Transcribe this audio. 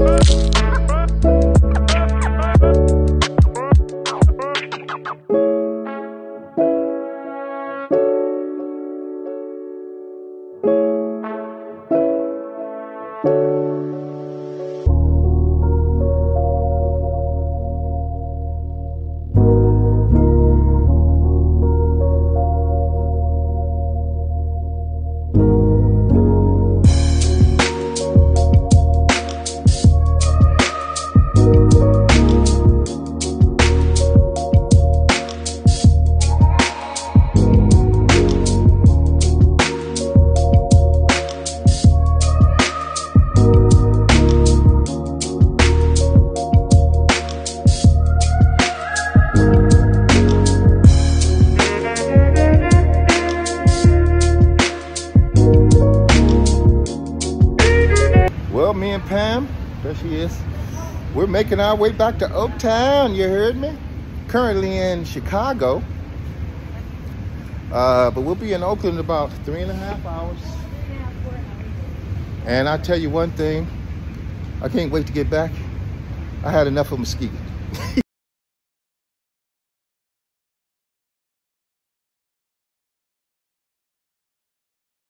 Thank we're making our way back to Oaktown. You heard me? Currently in Chicago. Uh, but we'll be in Oakland in about three and a half hours. And I tell you one thing, I can't wait to get back. I had enough of Muskegon.